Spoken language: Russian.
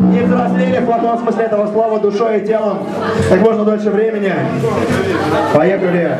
не взрослели в плохом смысле этого слова душой и телом как можно дольше времени. Поехали.